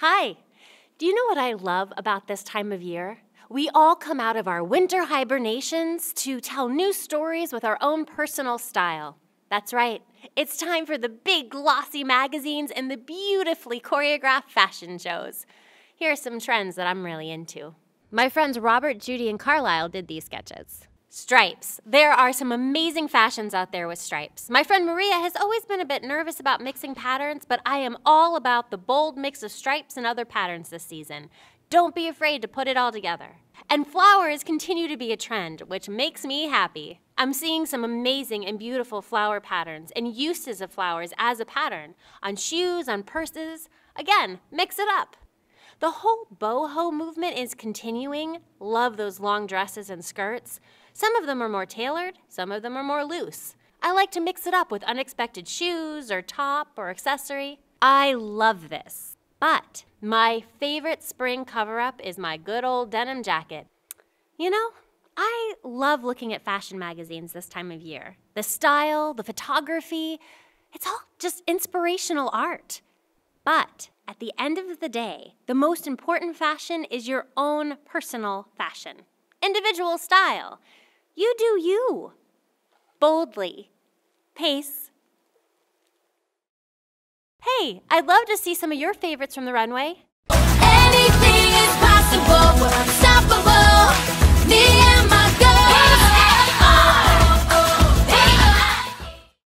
Hi. Do you know what I love about this time of year? We all come out of our winter hibernations to tell new stories with our own personal style. That's right. It's time for the big glossy magazines and the beautifully choreographed fashion shows. Here are some trends that I'm really into. My friends Robert, Judy, and Carlisle did these sketches. Stripes. There are some amazing fashions out there with stripes. My friend Maria has always been a bit nervous about mixing patterns, but I am all about the bold mix of stripes and other patterns this season. Don't be afraid to put it all together. And flowers continue to be a trend, which makes me happy. I'm seeing some amazing and beautiful flower patterns and uses of flowers as a pattern on shoes, on purses. Again, mix it up. The whole boho movement is continuing. Love those long dresses and skirts. Some of them are more tailored, some of them are more loose. I like to mix it up with unexpected shoes or top or accessory. I love this. But my favorite spring cover up is my good old denim jacket. You know, I love looking at fashion magazines this time of year. The style, the photography, it's all just inspirational art. But at the end of the day, the most important fashion is your own personal fashion, individual style. You do you. Boldly. Pace. Hey, I'd love to see some of your favorites from the runway. Anything is possible,